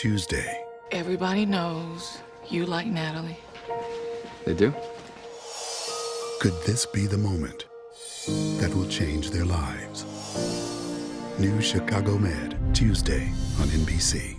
Tuesday. Everybody knows you like Natalie. They do? Could this be the moment that will change their lives? New Chicago Med, Tuesday on NBC.